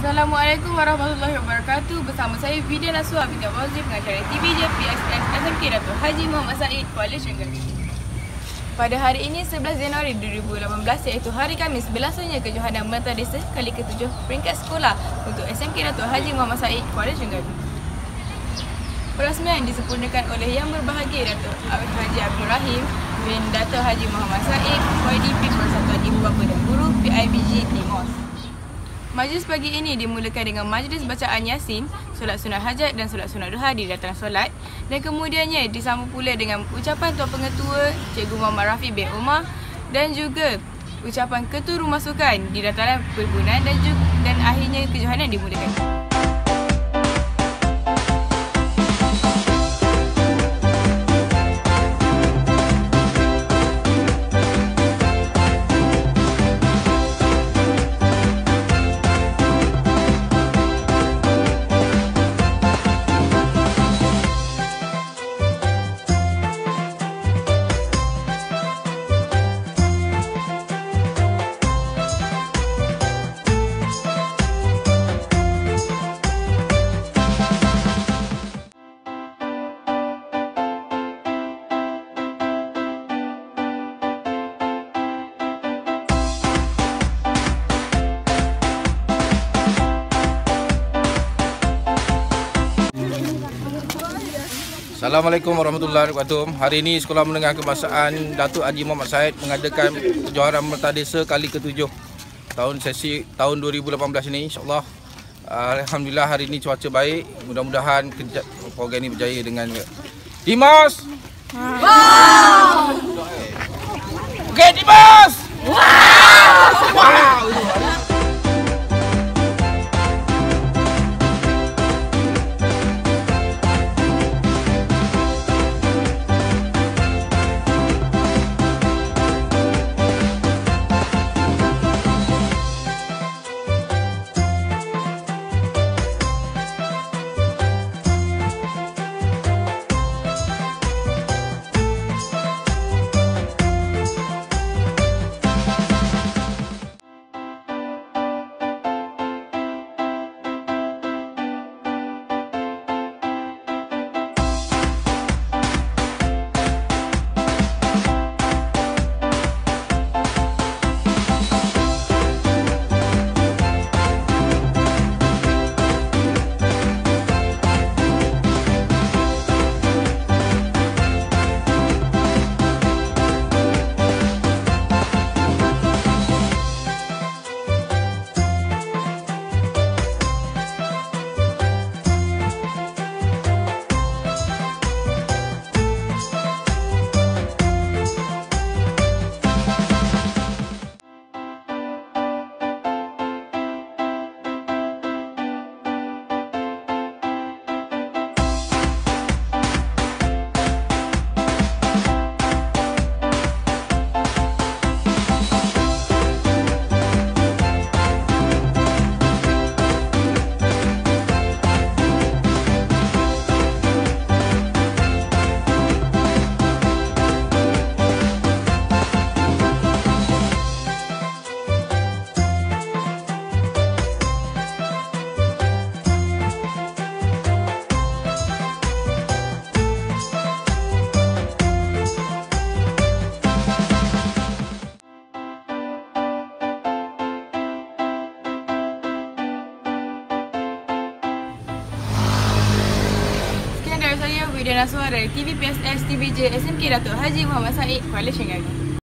Assalamualaikum warahmatullahi wabarakatuh. Bersama saya Vidya Nasua Binti Wazir Pengacara TVJ PSS SMK Dato' Haji Muhammad Said Kuala Syenggali Pada hari ini 11 Januari 2018 iaitu hari Kamis berlangsungnya kejohanan Mata Desa kali ke-7 peringkat sekolah untuk SMK Dato' Haji Muhammad Said Kuala Syenggali Perasmian disempurnakan oleh Yang Berbahagia Dato' Haji Abdul Rahim bin Dato' Haji Muhammad Said YDP Persatuan Ibu Bapa dan Guru PIBG Timos Majlis pagi ini dimulakan dengan majlis bacaan Yasin, solat sunat hajat dan solat sunat duha di datang solat dan kemudiannya disambung pula dengan ucapan Tuan Pengetua Cikgu Muhammad Rafi bin Umar dan juga ucapan Ketua Rumah Sukan di dataran perhubungan dan juga, dan akhirnya kejohanan dimulakan. Assalamualaikum warahmatullahi wabarakatuh. Hari ini Sekolah Menengah Kebangsaan Datuk Haji Muhammad Said mengadakan kejuaraan Merta Desa kali ke-7 tahun sesi tahun 2018 ini insya-Allah. Alhamdulillah hari ini cuaca baik. Mudah-mudahan program ini berjaya dengan Dimas. Wow. Okey Dimas. Video Naswa dari TV PSS TVJ SMK Datuk Haji Muhammad Said Kuala Syenggali.